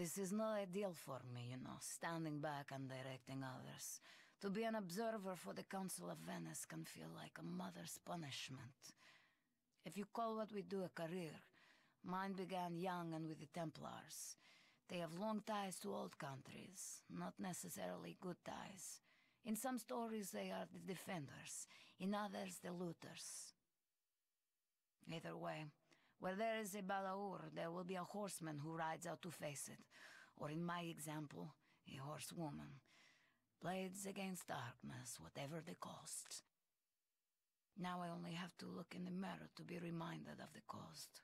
This is not ideal for me, you know, standing back and directing others. To be an observer for the Council of Venice can feel like a mother's punishment. If you call what we do a career, mine began young and with the Templars. They have long ties to old countries, not necessarily good ties. In some stories they are the defenders, in others the looters. Either way, where there is a Balaur, there will be a horseman who rides out to face it, or in my example, a horsewoman. Blades against darkness, whatever the cost. Now I only have to look in the mirror to be reminded of the cost.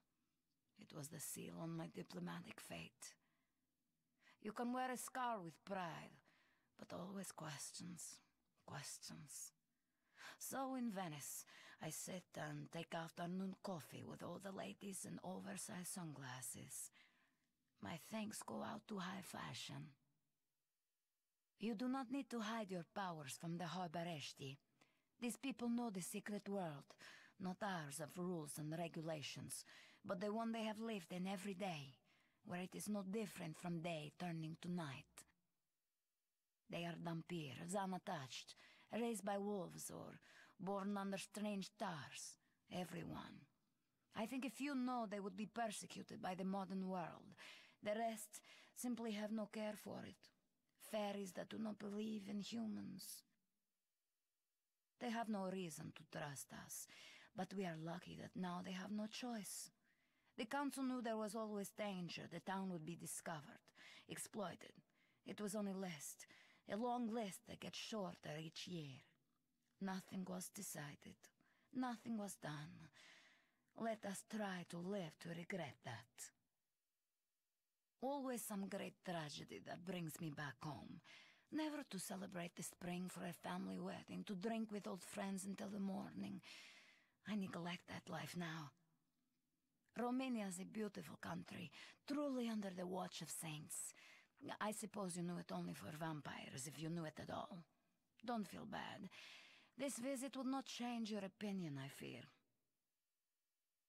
It was the seal on my diplomatic fate. You can wear a scar with pride, but always questions, questions. So in Venice, I sit and take afternoon coffee with all the ladies in oversized sunglasses. My thanks go out to high fashion. You do not need to hide your powers from the Harbaburesti. These people know the secret world, not ours of rules and regulations, but the one they have lived in every day, where it is no different from day turning to night. They are Dhampirs, unattached, raised by wolves or born under strange stars. Everyone. I think if you know they would be persecuted by the modern world. The rest simply have no care for it. Fairies that do not believe in humans. They have no reason to trust us, but we are lucky that now they have no choice. The council knew there was always danger the town would be discovered, exploited. It was on a list, a long list that gets shorter each year. Nothing was decided. Nothing was done. Let us try to live to regret that. Always some great tragedy that brings me back home. Never to celebrate the spring for a family wedding, to drink with old friends until the morning. I neglect that life now. Romania is a beautiful country, truly under the watch of saints. I suppose you knew it only for vampires, if you knew it at all. Don't feel bad. This visit would not change your opinion, I fear.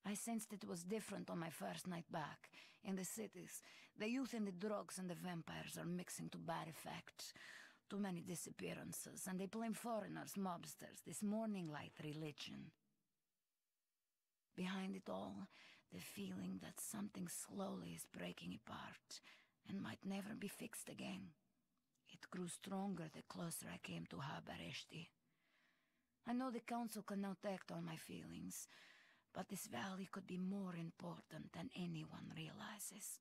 I sensed it was different on my first night back. In the cities, the youth and the drugs and the vampires are mixing to bad effect. Too many disappearances, and they blame foreigners, mobsters, this Morninglight religion. Behind it all, the feeling that something slowly is breaking apart and might never be fixed again. It grew stronger the closer I came to Harbaburesti. I know the council cannot act on my feelings, but this valley could be more important than anyone realizes.